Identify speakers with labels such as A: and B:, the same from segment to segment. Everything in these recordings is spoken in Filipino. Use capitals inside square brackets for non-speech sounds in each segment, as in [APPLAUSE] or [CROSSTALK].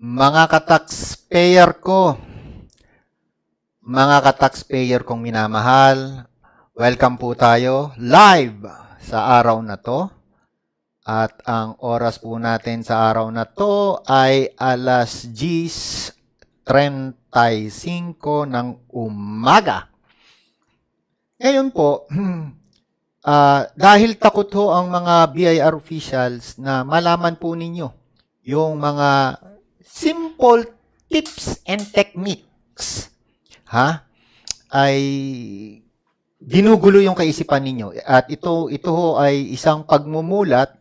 A: Mga ka-taxpayer ko, mga ka-taxpayer kong minamahal, welcome po tayo live sa araw na to. At ang oras po natin sa araw na to ay alas 10.35 ng umaga. Ngayon po, uh, [CLEARS THROAT] dahil takot ho ang mga BIR officials na malaman po ninyo yung mga simple tips and techniques ha ay ginugulo yung kaisipan ninyo. At ito ito ho ay isang pagmumulat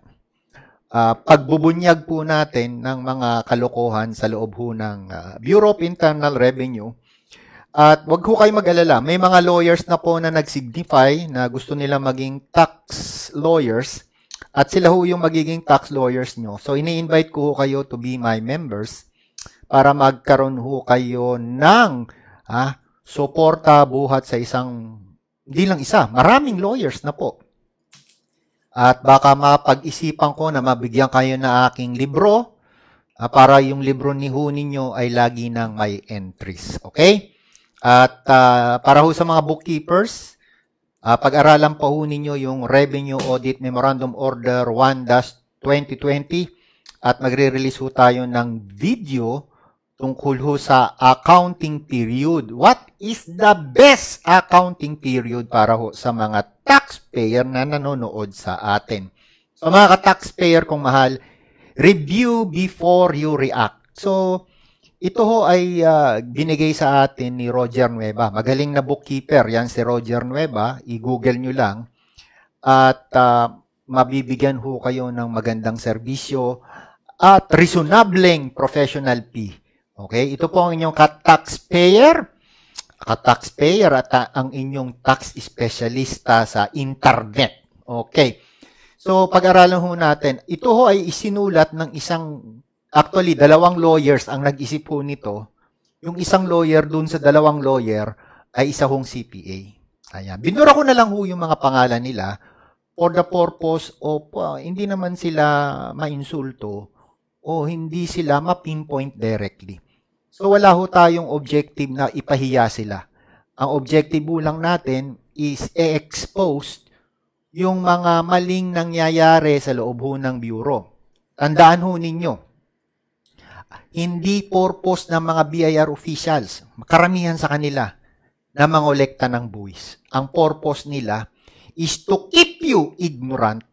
A: uh, pagbubunyag po natin ng mga kalokohan sa loob ho ng uh, Bureau of Internal Revenue. At wag ho kayo mag-alala, may mga lawyers na po na nag-signify na gusto nila maging tax lawyers at sila ho yung magiging tax lawyers nyo. So, ini-invite ko ho kayo to be my members para magkaroon ho kayo ng ah, suporta buhat sa isang, hindi lang isa, maraming lawyers na po. At baka mapag-isipan ko na mabigyan kayo na aking libro ah, para yung libro ni ho ninyo ay lagi ng may entries. Okay? At uh, para ho sa mga bookkeepers, Uh, pag-aralan pa ho ninyo yung Revenue Audit Memorandum Order 1-2020 at magre-release ho tayo ng video tungkol ho sa accounting period. What is the best accounting period para ho sa mga taxpayer na nanonood sa atin? So mga ka-taxpayer kong mahal, review before you react. So, ito ho ay uh, binigay sa atin ni Roger Nueva. Magaling na bookkeeper, yan si Roger Nueva. I-google nyo lang. At uh, mabibigyan ho kayo ng magandang serbisyo at reasonableng professional fee. Okay? Ito po ang inyong ka-taxpayer. Ka-taxpayer at uh, ang inyong tax specialista sa internet. Okay. So, pag-aralan ho natin, ito ho ay isinulat ng isang Actually, dalawang lawyers ang nag-isip po nito. Yung isang lawyer dun sa dalawang lawyer ay isa hong CPA. Ayan. Binura ko na lang ho yung mga pangalan nila for the purpose of uh, hindi naman sila mainsulto o hindi sila ma-pinpoint directly. So wala ho tayong objective na ipahiya sila. Ang objective lang natin is e-expose yung mga maling nangyayari sa loob ho ng bureau. Tandaan ho ninyo, hindi purpose ng mga BIR officials, karamihan sa kanila, na mangolekta ng buwis. Ang purpose nila is to keep you ignorant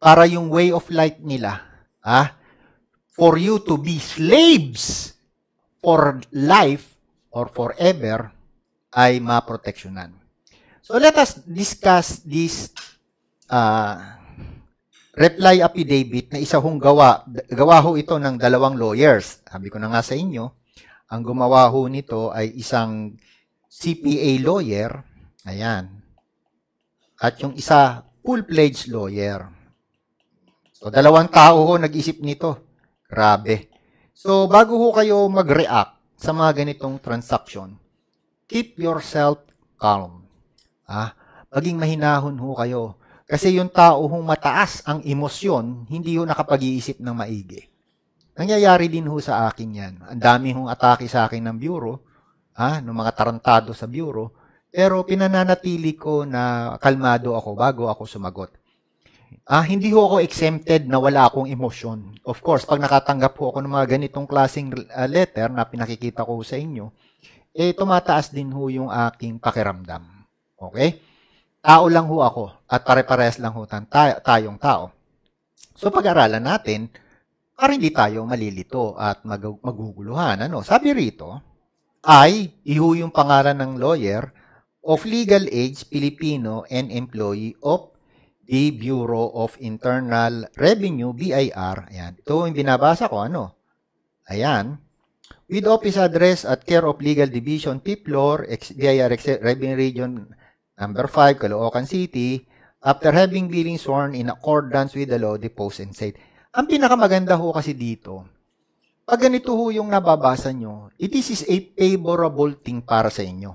A: para yung way of life nila, ah, for you to be slaves for life or forever ay maproteksyonan. So let us discuss this uh, reply affidavit na isa hong gawa. Gawa ho ito ng dalawang lawyers. Sabi ko na nga sa inyo, ang gumawa ho nito ay isang CPA lawyer. Ayan. At yung isa, full-fledged lawyer. So, dalawang tao ho nag-isip nito. Grabe. So, bago ho kayo mag-react sa mga ganitong transaction, keep yourself calm. Ah, maging mahinahon ho kayo kasi yung tao hong mataas ang emosyon, hindi ho nakapag-iisip ng maigi. Nangyayari din ho sa akin yan. Ang dami hong atake sa akin ng bureau, ah, ng mga tarantado sa bureau, pero pinananatili ko na kalmado ako bago ako sumagot. Ah, hindi ho ako exempted na wala akong emosyon. Of course, pag nakatanggap ho ako ng mga ganitong klaseng uh, letter na pinakikita ko sa inyo, eh tumataas din ho yung aking pakiramdam. Okay? Tao lang ho ako at pare-parehas lang ho tayo, tayong tao. So pag-aralan natin para hindi tayo malilito at mag- maguguluhan. Ano? Sabi rito, ay iho yung pangalan ng lawyer of legal age Filipino and employee of the Bureau of Internal Revenue, BIR. Ayan. Ito yung binabasa ko. Ano? Ayan. With office address at care of legal division, fifth floor, BIR Revenue Region Number 5, Caloocan City, after having been sworn in accordance with the law, depose and said. Ang pinakamaganda ho kasi dito, pag ganito ho yung nababasa nyo, it is a favorable thing para sa inyo.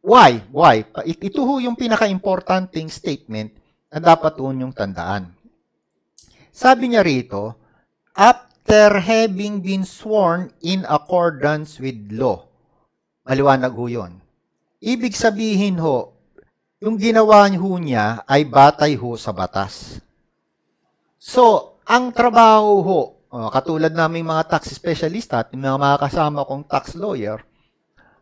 A: Why? Why? Ito ho yung pinaka-importanting statement na dapat ho yung tandaan. Sabi niya rito, after having been sworn in accordance with law. Maliwanag ho yun. Ibig sabihin ho, yung ginawa ho niya ay batay ho sa batas. So, ang trabaho ho, uh, katulad naming mga tax specialist at mga, mga kasama kong tax lawyer,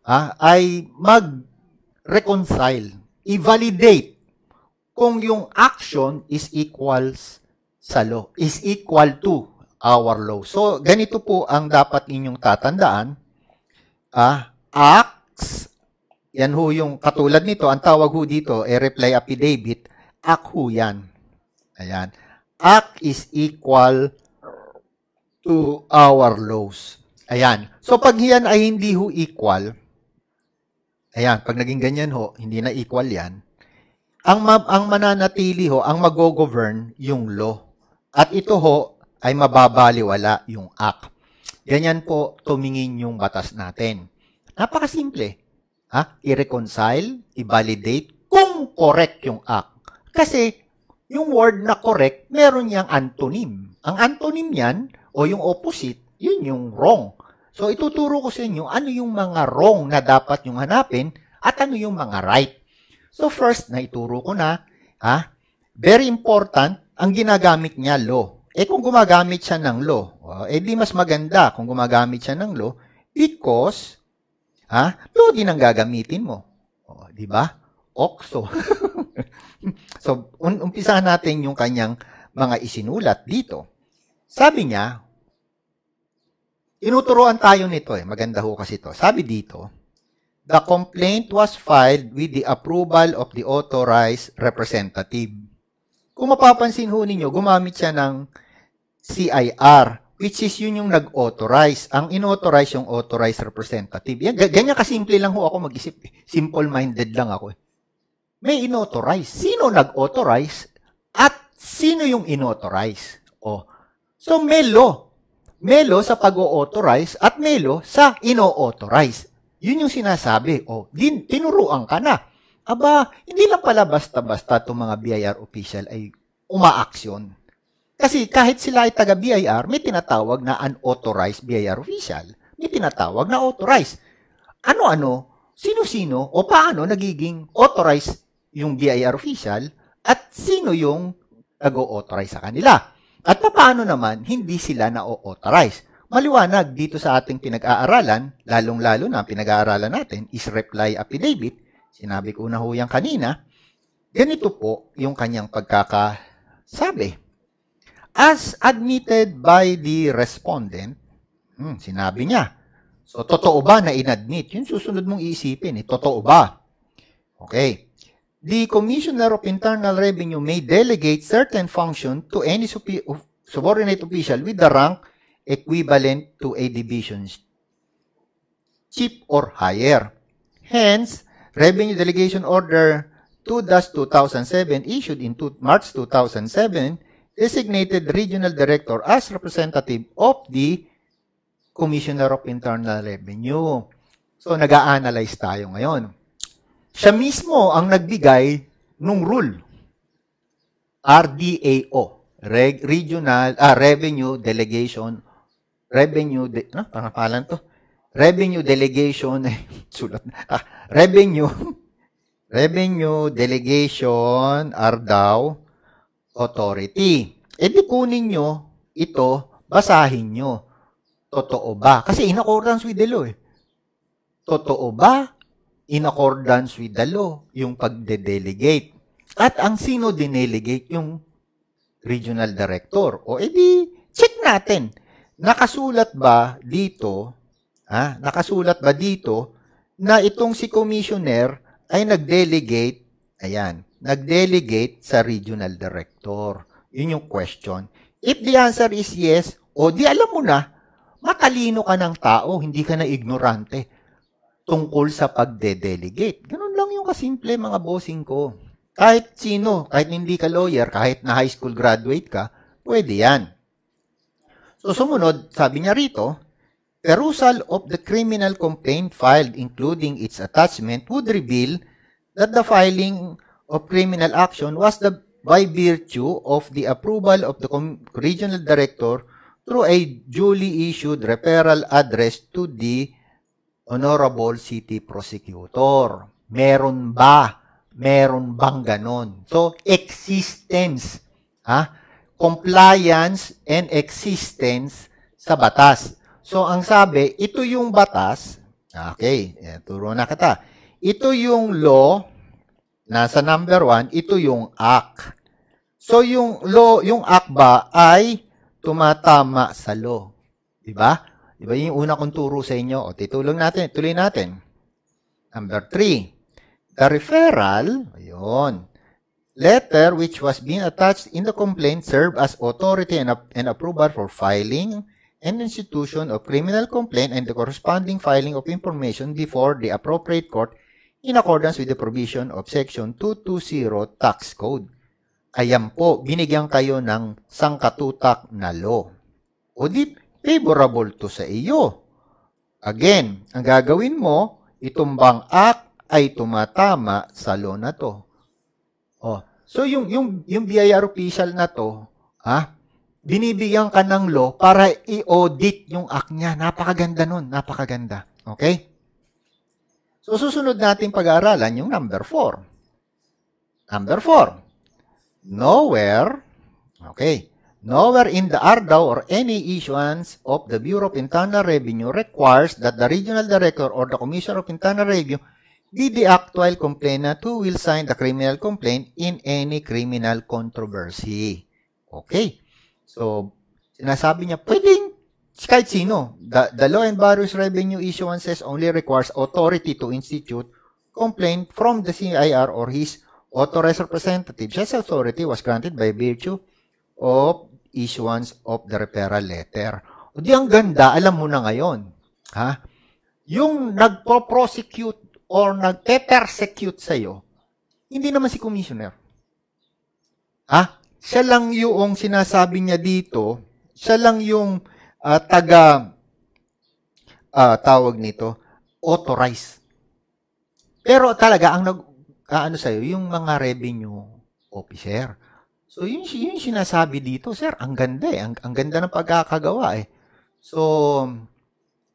A: ah, ay mag-reconcile, i-validate kung yung action is equals sa law, is equal to our law. So, ganito po ang dapat ninyong tatandaan. Ah, acts, yan ho yung katulad nito, ang tawag ho dito, eh, reply affidavit, act ho yan. Ayan. Act is equal to our laws. Ayan. So, pag yan ay hindi ho equal, ayan, pag naging ganyan ho, hindi na equal yan, ang, ma- ang mananatili ho, ang mag-govern yung law. At ito ho, ay mababaliwala yung act. Ganyan po tumingin yung batas natin. Napakasimple. Ha? I-reconcile, i-validate kung correct yung act. Kasi yung word na correct, meron niyang antonym. Ang antonym niyan, o yung opposite, yun yung wrong. So ituturo ko sa inyo ano yung mga wrong na dapat yung hanapin at ano yung mga right. So first, na ituro ko na, ha, very important, ang ginagamit niya law. Eh kung gumagamit siya ng law, oh, eh di mas maganda kung gumagamit siya ng law because, ha, law din ang gagamitin mo. Oh, di ba? Okso. [LAUGHS] so, un- umpisahan natin yung kanyang mga isinulat dito. Sabi niya, inuturoan tayo nito eh. Maganda ho kasi ito. Sabi dito, the complaint was filed with the approval of the authorized representative. Kung mapapansin ho ninyo, gumamit siya ng CIR, which is yun yung nag-authorize. Ang inauthorize yung authorized representative. Yan, ganyan kasimple lang ho ako mag-isip. Simple-minded lang ako. Eh. May inauthorize. Sino nag-authorize? At sino yung inauthorize? Oh. So, melo. Melo sa pag-authorize at melo sa ino-authorize. Yun yung sinasabi. O, din, tinuruan ka na. Aba, hindi lang pala basta-basta itong mga BIR official ay umaaksyon. Kasi kahit sila ay taga-BIR, may tinatawag na unauthorized BIR official. May tinatawag na authorized. Ano-ano, sino-sino, o paano nagiging authorized yung BIR official at sino yung nag-authorize sa kanila. At paano naman hindi sila na-authorize. Maliwanag dito sa ating pinag-aaralan, lalong-lalo na pinag-aaralan natin, is reply affidavit. Sinabi ko na ho yan kanina. Ganito po yung kanyang pagkakasabi. As admitted by the respondent, hmm, sinabi niya, so totoo ba na inadmit? Yun susunod mong iisipin, eh, totoo ba? Okay. The Commissioner of Internal Revenue may delegate certain function to any subordinate official with the rank equivalent to a division's chief or higher. Hence, Revenue Delegation Order 2-2007 issued in March 2007 designated regional director as representative of the Commissioner of Internal Revenue. So, nag-a-analyze tayo ngayon. Siya mismo ang nagbigay nung rule. RDAO, Reg Regional ah, Revenue Delegation revenue, de, ano, pangalan to? Revenue delegation, [LAUGHS] sulat, ah, revenue, [LAUGHS] revenue delegation are daw authority. E di kunin nyo ito, basahin nyo. Totoo ba? Kasi in accordance with the law eh. Totoo ba? In accordance with the law, yung pagde-delegate. At ang sino dinelegate? Yung regional director. O edi, check natin nakasulat ba dito, ha, nakasulat ba dito na itong si commissioner ay nag-delegate, ayan, nag-delegate sa regional director. Yun yung question. If the answer is yes, o di alam mo na, matalino ka ng tao, hindi ka na ignorante tungkol sa pagde-delegate. Ganun lang yung kasimple mga bossing ko. Kahit sino, kahit hindi ka lawyer, kahit na high school graduate ka, pwede yan. So sumunod, sabi niya rito, perusal of the criminal complaint filed including its attachment would reveal that the filing of criminal action was the by virtue of the approval of the regional director through a duly issued referral address to the Honorable City Prosecutor. Meron ba? Meron bang ganon? So, existence. Ha? Compliance and existence sa batas. So, ang sabi, ito yung batas. Okay, turo na kita. Ito yung law, nasa number one, ito yung act. So, yung law, yung act ba ay tumatama sa law. Diba? Di ba yung una kong turo sa inyo? O, titulong natin, tuloy natin. Number three, the referral, ayun, letter which was being attached in the complaint serve as authority and, and approval for filing and institution of criminal complaint and the corresponding filing of information before the appropriate court in accordance with the provision of Section 220 Tax Code. Ayan po, binigyan kayo ng sangkatutak na law. O di, favorable to sa iyo. Again, ang gagawin mo, itong bang act ay tumatama sa law na to. Oh, so yung yung yung BIR official na to, ha? Binibigyan ka ng law para i-audit yung act niya. Napakaganda nun, napakaganda. Okay? So susunod natin pag-aaralan yung number 4. Number 4. Nowhere, okay, Nowhere in the ARDAO or any issuance of the Bureau of Internal Revenue requires that the regional director or the Commissioner of Internal Revenue be the actual complainant who will sign the criminal complaint in any criminal controversy. Okay. So, sinasabi niya, pwedeng kahit sino. The, the law and various revenue issuances only requires authority to institute complaint from the CIR or his authorized representative. Such authority was granted by virtue of issuance of the referral letter. O di ang ganda, alam mo na ngayon. Ha? Yung nagpo-prosecute or nagpe-persecute sa'yo, hindi naman si commissioner. Ha? Siya lang yung sinasabi niya dito, siya lang yung uh, taga, uh, tawag nito, authorized. Pero talaga, ang nag, uh, ano sa'yo, yung mga revenue officer. So, yun, yun sinasabi dito, sir, ang ganda eh. Ang, ang ganda ng pagkakagawa eh. So,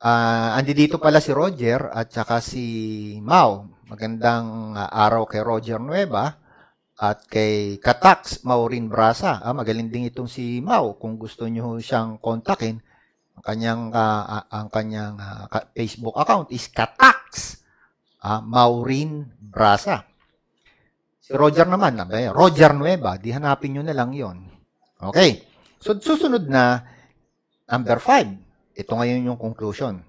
A: uh, andi dito pala si Roger at saka si Mau. Magandang uh, araw kay Roger Nueva at kay Katax Maureen Brasa. Ah, magaling din itong si Mau kung gusto niyo siyang kontakin. Ang kanyang uh, ang kanyang uh, Facebook account is Katax uh, Maureen Brasa. Si Roger naman, Roger Nueva, di hanapin nyo na lang yon. Okay. So, susunod na, number five. Ito ngayon yung conclusion.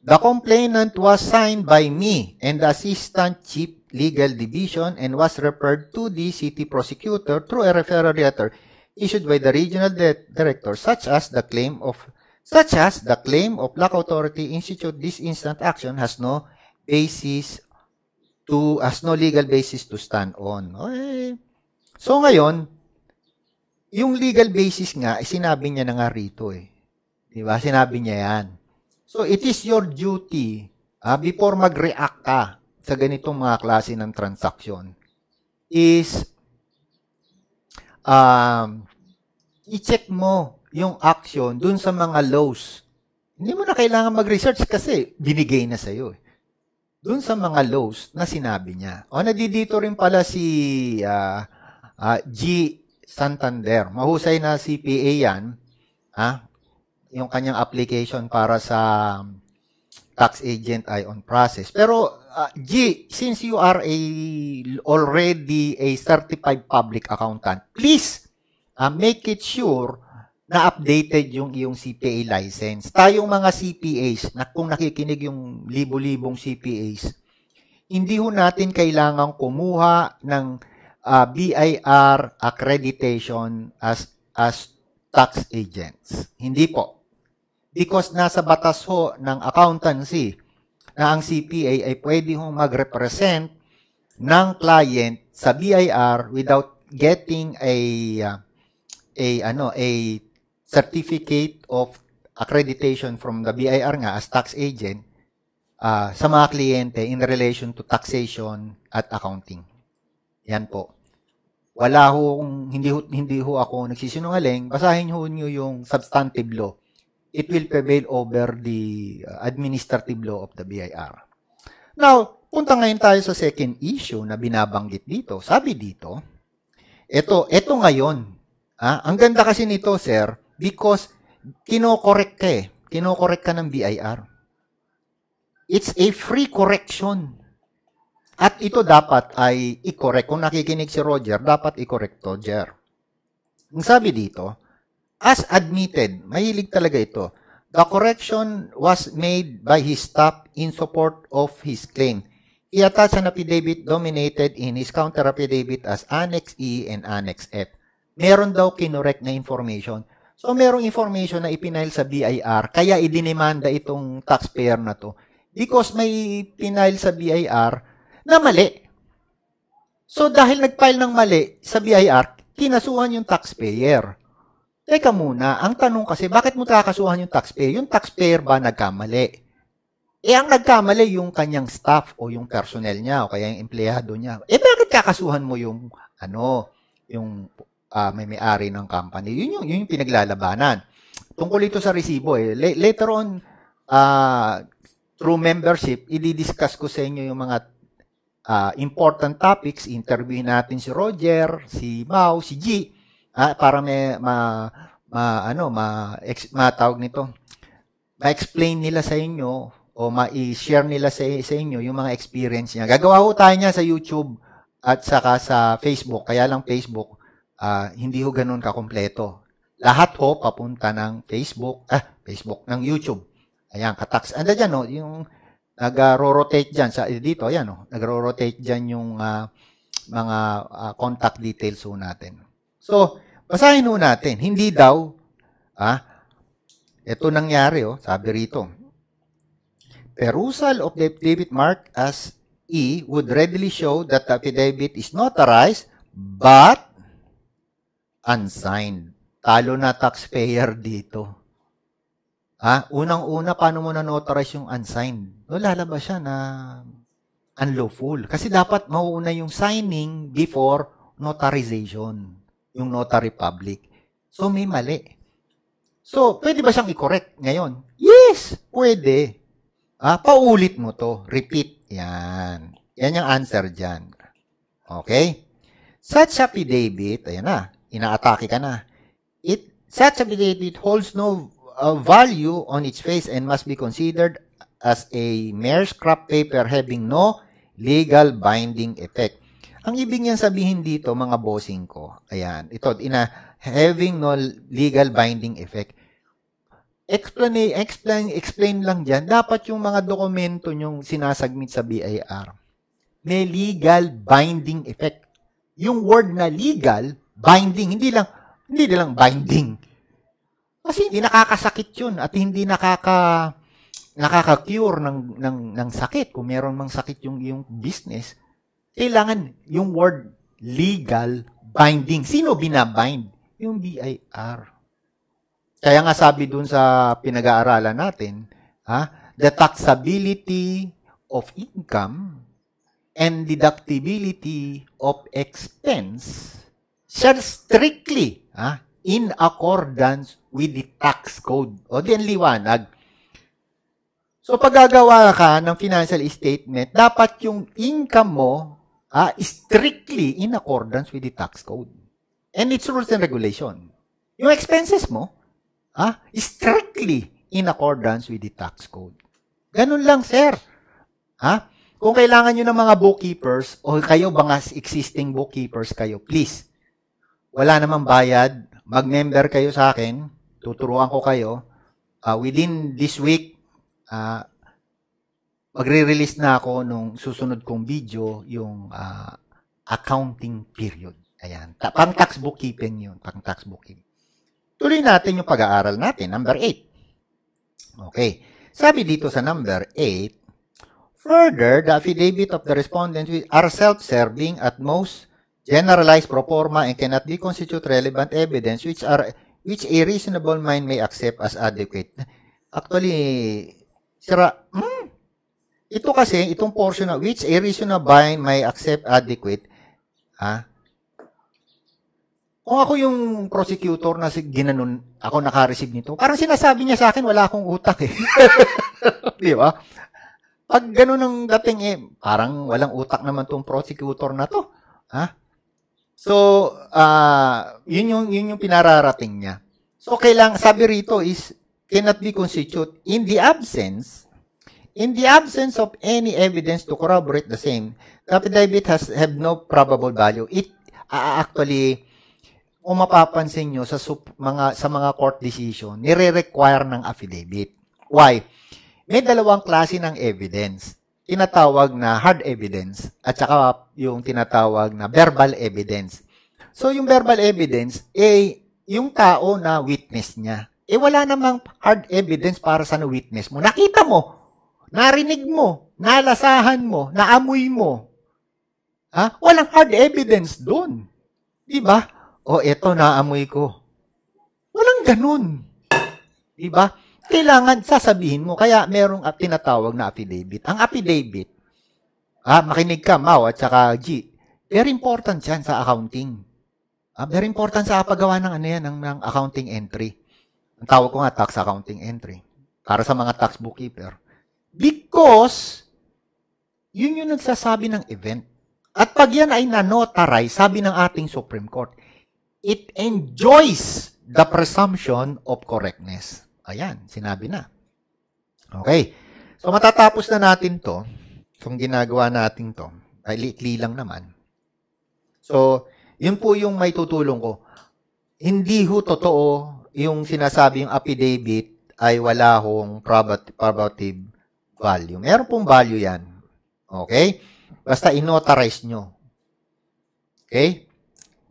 A: The complainant was signed by me and the Assistant Chief Legal Division and was referred to the city prosecutor through a referral letter issued by the regional director such as the claim of such as the claim of lack authority institute this instant action has no basis to as no legal basis to stand on. Okay. So ngayon, yung legal basis nga, eh, sinabi niya na nga rito eh. Di ba? Sinabi niya yan. So it is your duty uh, before mag-react ka sa ganitong mga klase ng transaction is um, i-check mo yung action dun sa mga laws. Hindi mo na kailangan mag-research kasi binigay na sa'yo. Eh dun sa mga laws na sinabi niya. O nadidito rin pala si uh, uh, G. Santander. Mahusay na CPA yan. Ha? Yung kanyang application para sa tax agent ay on process. Pero uh, G, since you are a already a certified public accountant, please uh, make it sure na updated yung iyong CPA license. Tayong mga CPAs, na kung nakikinig yung libo-libong CPAs, hindi ho natin kailangang kumuha ng uh, ah, BIR accreditation as as tax agents. Hindi po. Because nasa batas ho ng accountancy na ang CPA ay pwede hong mag-represent ng client sa BIR without getting a uh, a ano a certificate of accreditation from the BIR nga as tax agent uh, sa mga kliyente in relation to taxation at accounting. Yan po. wala ho, hindi ho, hindi ho ako nagsisinungaling, basahin ho niyo yung substantive law. It will prevail over the uh, administrative law of the BIR. Now, punta ngayon tayo sa second issue na binabanggit dito. Sabi dito, ito, ito ngayon. Ah, ang ganda kasi nito, sir, because kinokorek ka eh. Kinokorek ka ng BIR. It's a free correction. At ito dapat ay i-correct. Kung nakikinig si Roger, dapat i-correct to, Jer. Ang sabi dito, as admitted, mahilig talaga ito, the correction was made by his staff in support of his claim. Attached an affidavit dominated in his counter affidavit as Annex E and Annex F. Meron daw kinorek na information. So, merong information na ipinail sa BIR, kaya idinemanda itong taxpayer na to. Because may pinail sa BIR na mali. So dahil nag-file ng mali sa BIR, kinasuhan yung taxpayer. Teka muna, ang tanong kasi, bakit mo kakasuhan yung taxpayer? Yung taxpayer ba nagkamali? Eh, ang nagkamali yung kanyang staff o yung personnel niya o kaya yung empleyado niya. Eh, bakit kakasuhan mo yung, ano, yung uh, may may-ari ng company? Yun yung, yun yung pinaglalabanan. Tungkol ito sa resibo, eh. later on, uh, through membership, i-discuss ko sa inyo yung mga uh, important topics, interviewin natin si Roger, si Mau, si G, uh, para may ma, ma ano, ma, ex, matawag nito, ma-explain nila sa inyo o ma-share nila sa, sa inyo yung mga experience niya. Gagawa ho tayo niya sa YouTube at saka sa Facebook. Kaya lang Facebook, uh, hindi ho ganun kakompleto. Lahat ho papunta ng Facebook, ah, Facebook, ng YouTube. Ayan, kataks. Anda dyan, no, yung nag-rotate dyan sa eh, dito ayan oh nagro-rotate diyan yung uh, mga uh, contact details ho natin so basahin ho natin hindi daw ah ito nangyari oh sabi rito perusal of the affidavit mark as E would readily show that the affidavit is notarized but unsigned talo na taxpayer dito Ha? Unang-una, paano mo na-notarize yung unsigned? No, lalabas siya na unlawful. Kasi dapat mauuna yung signing before notarization. Yung notary public. So, may mali. So, pwede ba siyang i-correct ngayon? Yes! Pwede. Ah, paulit mo to. Repeat. Yan. Yan yung answer dyan. Okay? Such affidavit, ayan na, inaatake ka na. It, such affidavit holds no a value on its face and must be considered as a mere scrap paper having no legal binding effect. Ang ibig niyan sabihin dito, mga bossing ko, ayan, ito, ina, having no legal binding effect. Explain, explain, explain lang dyan, dapat yung mga dokumento nyong sinasagmit sa BIR, may legal binding effect. Yung word na legal, binding, hindi lang, hindi lang binding kasi hindi nakakasakit yun at hindi nakaka nakaka-cure ng, ng, ng sakit. Kung meron mang sakit yung, yung business, kailangan yung word legal binding. Sino binabind? Yung BIR. Kaya nga sabi dun sa pinag-aaralan natin, ha, the taxability of income and deductibility of expense shall strictly ha, in accordance with the tax code. O di ang liwanag. So pag ka ng financial statement, dapat yung income mo ah, strictly in accordance with the tax code. And its rules and regulation. Yung expenses mo, ah, strictly in accordance with the tax code. Ganun lang, sir. Ha? Kung kailangan nyo ng mga bookkeepers o kayo mga existing bookkeepers kayo, please, wala namang bayad, mag-member kayo sa akin, tuturuan ko kayo. Uh, within this week, uh, magre-release na ako nung susunod kong video, yung uh, accounting period. Ayan. Pang tax bookkeeping yun. Pang tax bookkeeping. Tuloy natin yung pag-aaral natin. Number 8. Okay. Sabi dito sa number 8, Further, the affidavit of the respondent are self-serving at most generalized pro forma and cannot be constitute relevant evidence which are which a reasonable mind may accept as adequate. Actually, sira, hmm, ito kasi, itong portion na which a reasonable mind may accept adequate, ha? kung ako yung prosecutor na si ginanon, ako naka-receive nito, parang sinasabi niya sa akin, wala akong utak eh. [LAUGHS] Di ba? Pag ganun ang dating eh, parang walang utak naman tong prosecutor na to. Ha? So, uh, yun yung, yun yung pinararating niya. So, kailang, sabi rito is, cannot be constitute in the absence, in the absence of any evidence to corroborate the same, the affidavit has have no probable value. It uh, actually, kung mapapansin nyo sa sup, mga sa mga court decision, nire-require ng affidavit. Why? May dalawang klase ng evidence. Tinatawag na hard evidence at saka yung tinatawag na verbal evidence. So yung verbal evidence eh yung tao na witness niya. Eh wala namang hard evidence para sa witness mo. Nakita mo, narinig mo, nalasahan mo, naamoy mo. Ha? Walang hard evidence doon. 'Di ba? o eto naamoy ko. Walang ganun. Diba? Kailangan sasabihin mo. Kaya merong tinatawag na affidavit. Ang affidavit, ah, makinig ka, Mau at saka G, very important yan sa accounting. Ah, very important sa paggawa ng ano yan, ng, ng accounting entry. Ang tawag ko nga, tax accounting entry. Para sa mga tax bookkeeper. Because, yun yung nagsasabi ng event. At pag yan ay nanotarize, sabi ng ating Supreme Court, it enjoys the presumption of correctness. Ayan, sinabi na. Okay. So, matatapos na natin to. Kung ginagawa natin to. Ay, litli lang naman. So, yun po yung may tutulong ko. Hindi ho totoo yung sinasabi yung affidavit ay wala hong probative value. Meron pong value yan. Okay? Basta inotarize nyo. Okay?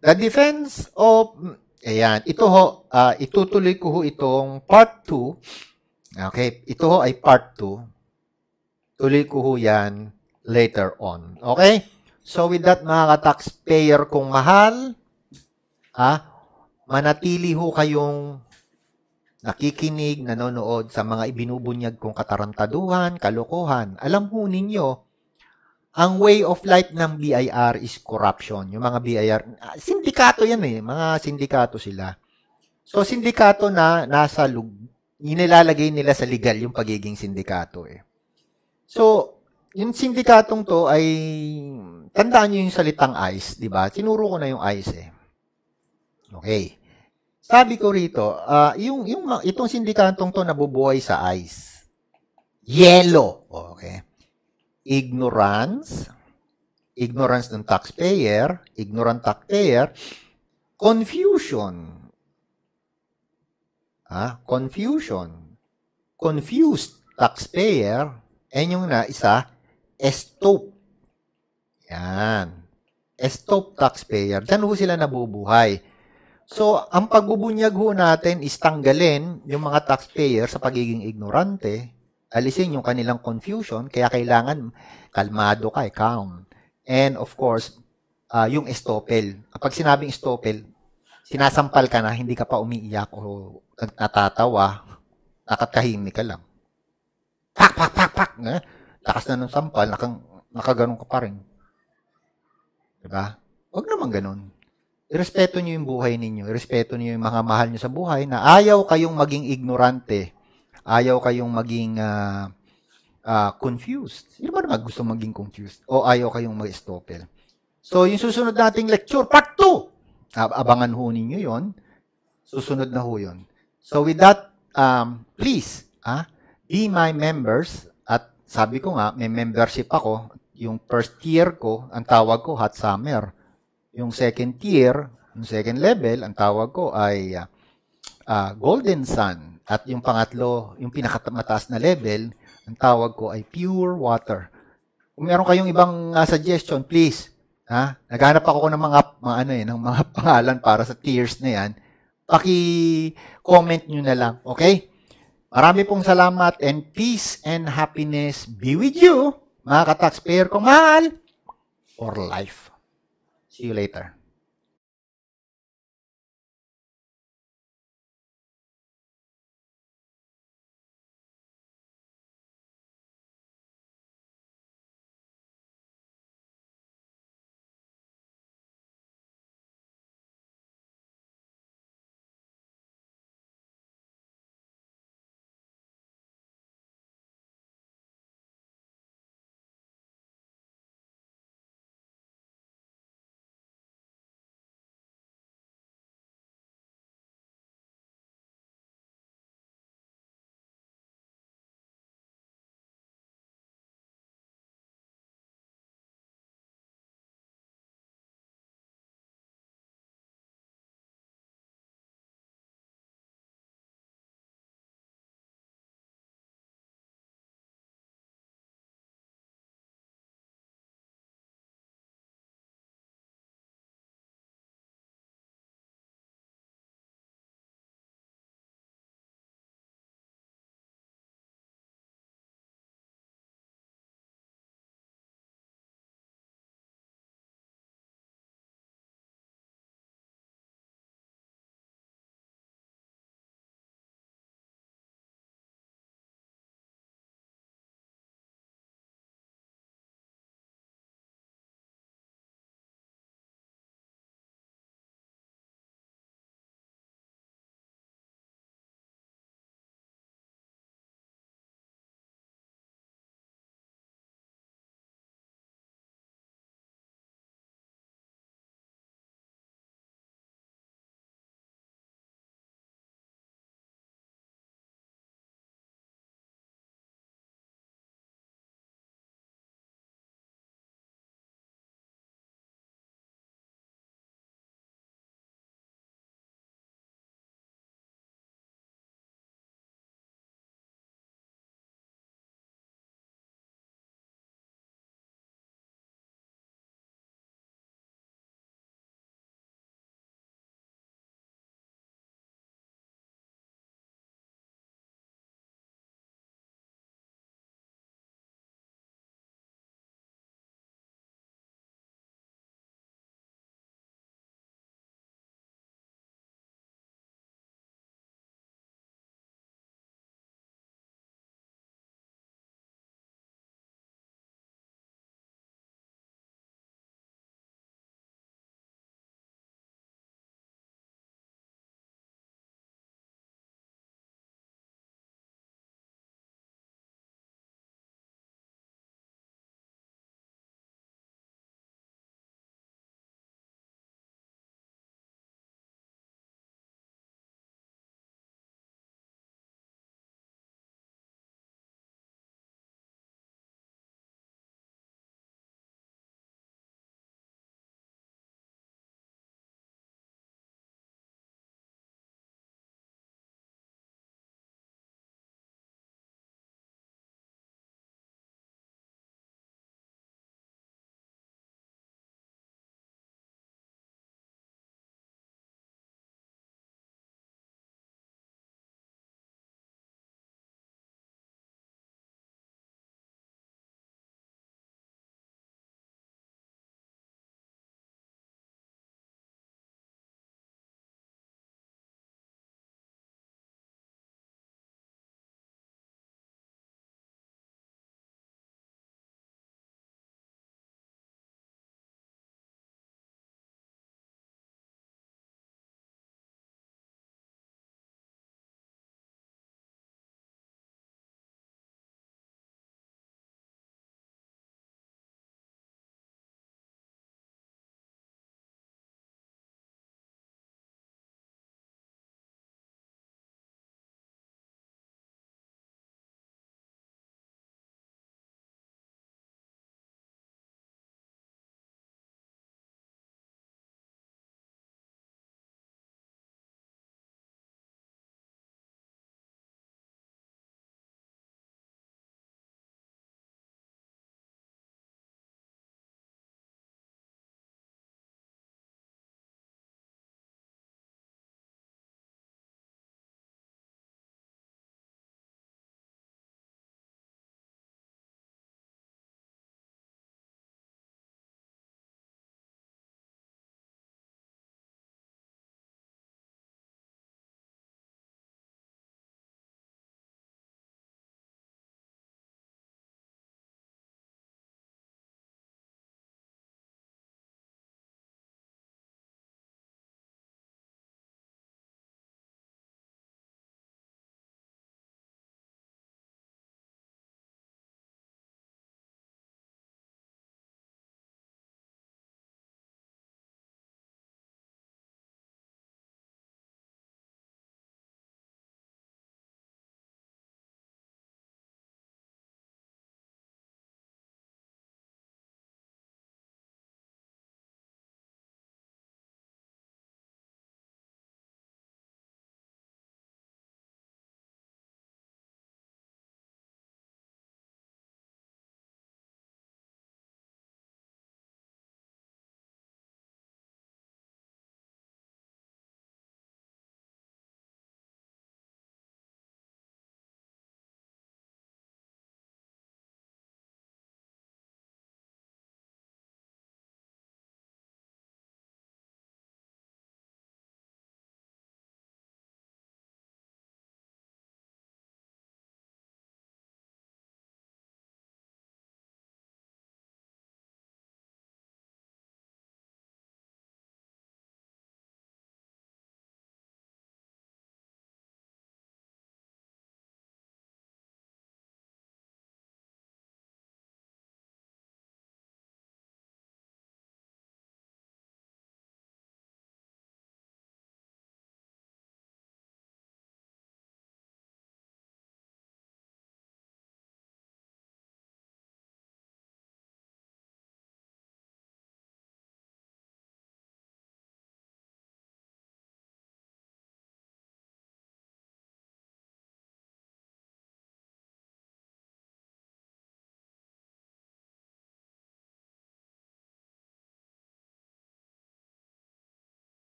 A: The defense of, ayan, ito ho, uh, itutuloy ko ho itong part 2. Okay, ito ho ay part 2. Tuloy ko ho yan later on. Okay? So with that, mga ka-taxpayer kung mahal, ah, manatili ho kayong nakikinig, nanonood sa mga ibinubunyag kong katarantaduhan, kalokohan. Alam ho ninyo, ang way of life ng BIR is corruption. Yung mga BIR, ah, sindikato yan eh, mga sindikato sila. So, sindikato na nasa lug, inilalagay nila sa legal yung pagiging sindikato eh. So, yung sindikatong to ay, tandaan nyo yung salitang ICE, di ba? Sinuro ko na yung ICE eh. Okay. Sabi ko rito, uh, yung, yung, itong sindikatong to nabubuhay sa ICE. Yellow. Okay ignorance, ignorance ng taxpayer, ignorant taxpayer, confusion. Ah, confusion. Confused taxpayer, and yung na isa, estope. Yan. Estope taxpayer. Diyan ho sila nabubuhay. So, ang pagbubunyag ho natin is tanggalin yung mga taxpayer sa pagiging ignorante, alisin yung kanilang confusion, kaya kailangan kalmado ka, eh, calm. And of course, uh, yung estopel. Kapag sinabing estopel, sinasampal ka na, hindi ka pa umiiyak o natatawa, nakatahimik ka lang. Pak, pak, pak, pak. Eh? Lakas na ng sampal, nakang, nakaganon ka pa rin. Diba? Huwag naman ganun. Irespeto niyo yung buhay ninyo. Irespeto niyo yung mga mahal niyo sa buhay na ayaw kayong maging ignorante Ayaw kayong maging uh, uh, confused. Sino ba naman gusto maging confused? O ayaw kayong mag-stopel? So, yung susunod nating lecture, part 2. Abangan ho ninyo yon. Susunod na ho yun. So, with that, um, please, ah, be my members. At sabi ko nga, may membership ako. Yung first tier ko, ang tawag ko, hot summer. Yung second tier, yung second level, ang tawag ko ay uh, uh, golden sun. At yung pangatlo, yung pinakamataas na level, ang tawag ko ay pure water. Kung meron kayong ibang uh, suggestion, please. Ha? Naghanap ako ng mga, mga ano eh, ng mga [LAUGHS] pangalan para sa tiers na yan. Paki-comment nyo na lang. Okay? Marami pong salamat and peace and happiness be with you, mga ka-taxpayer kong mahal, for life. See you later.